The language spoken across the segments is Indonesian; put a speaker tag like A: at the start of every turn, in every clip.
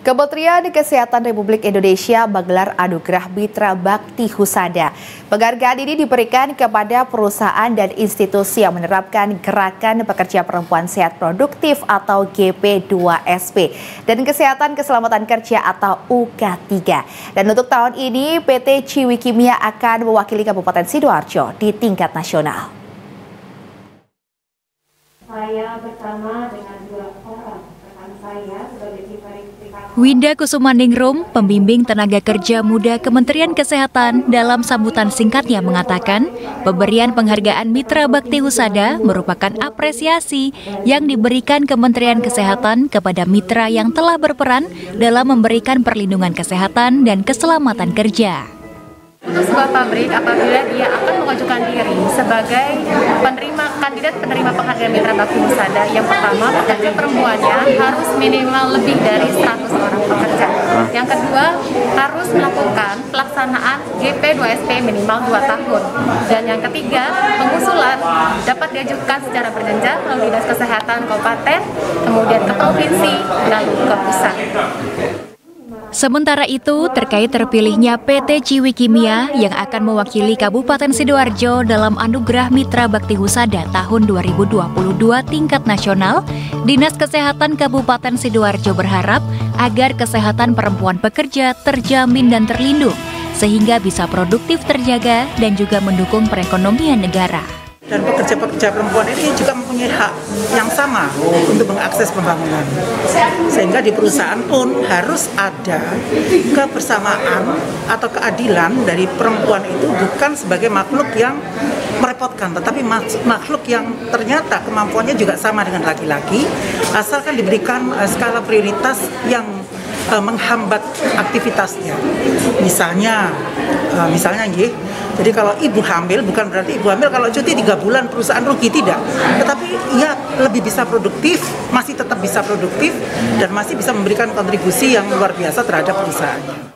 A: Kementerian Kesehatan Republik Indonesia menggelar Anugerah Mitra Bakti Husada. Penghargaan ini diberikan kepada perusahaan dan institusi yang menerapkan Gerakan Pekerja Perempuan Sehat Produktif atau GP2SP dan Kesehatan Keselamatan Kerja atau UK3. Dan untuk tahun ini PT Ciwi Kimia akan mewakili Kabupaten Sidoarjo di tingkat nasional.
B: Saya bersama dengan dua
C: Winda Kusumaningrum, pembimbing tenaga kerja muda Kementerian Kesehatan dalam sambutan singkatnya mengatakan, pemberian penghargaan Mitra Bakti Husada merupakan apresiasi yang diberikan Kementerian Kesehatan kepada mitra yang telah berperan dalam memberikan perlindungan kesehatan dan keselamatan kerja.
B: Untuk sebuah pabrik apabila dia akan mengajukan diri sebagai penerima kandidat penerima penghargaan mitra bakti Husada, yang pertama pekerja perempuannya harus minimal lebih dari 100 orang pekerja. Yang kedua harus melakukan pelaksanaan GP2SP minimal 2 tahun. Dan yang ketiga pengusulan dapat diajukan secara berjenjang melalui Dinas Kesehatan Kabupaten, kemudian ke provinsi, lalu ke pusat.
C: Sementara itu, terkait terpilihnya PT Ciwi Kimia yang akan mewakili Kabupaten Sidoarjo dalam Anugerah Mitra Bakti Husada tahun 2022 tingkat nasional, Dinas Kesehatan Kabupaten Sidoarjo berharap agar kesehatan perempuan pekerja terjamin dan terlindung, sehingga bisa produktif terjaga dan juga mendukung perekonomian negara
D: dan pekerja-pekerja perempuan ini juga mempunyai hak yang sama untuk mengakses pembangunan. Sehingga di perusahaan pun harus ada kebersamaan atau keadilan dari perempuan itu bukan sebagai makhluk yang merepotkan, tetapi makhluk yang ternyata kemampuannya juga sama dengan laki-laki, asalkan diberikan uh, skala prioritas yang uh, menghambat aktivitasnya. Misalnya, uh, misalnya nggih, jadi kalau ibu hamil bukan berarti ibu hamil kalau cuti tiga bulan perusahaan rugi tidak, tetapi ia lebih bisa produktif, masih tetap bisa produktif dan masih bisa memberikan kontribusi yang luar biasa terhadap perusahaannya.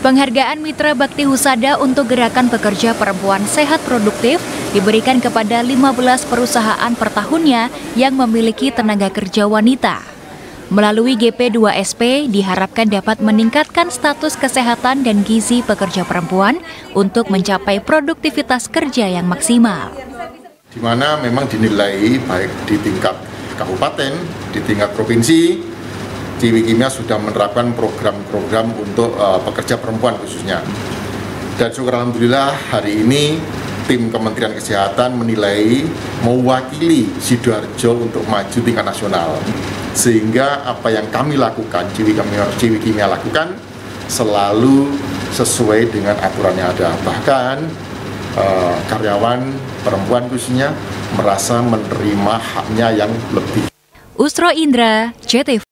C: Penghargaan Mitra Bakti Husada untuk Gerakan Pekerja Perempuan Sehat Produktif diberikan kepada 15 perusahaan per tahunnya yang memiliki tenaga kerja wanita. Melalui GP2SP diharapkan dapat meningkatkan status kesehatan dan gizi pekerja perempuan untuk mencapai produktivitas kerja yang maksimal.
E: Di mana memang dinilai baik di tingkat kabupaten, di tingkat provinsi, Ciwi Kimia sudah menerapkan program-program untuk uh, pekerja perempuan khususnya. Dan syukur Alhamdulillah hari ini tim Kementerian Kesehatan menilai mewakili Sidoarjo untuk maju tingkat nasional. Sehingga apa yang kami lakukan, Ciwi Kimia, Ciwi Kimia lakukan, selalu sesuai dengan aturan yang ada. Bahkan eh, karyawan perempuan khususnya merasa menerima haknya yang lebih.
C: Ustro Indra, CTV.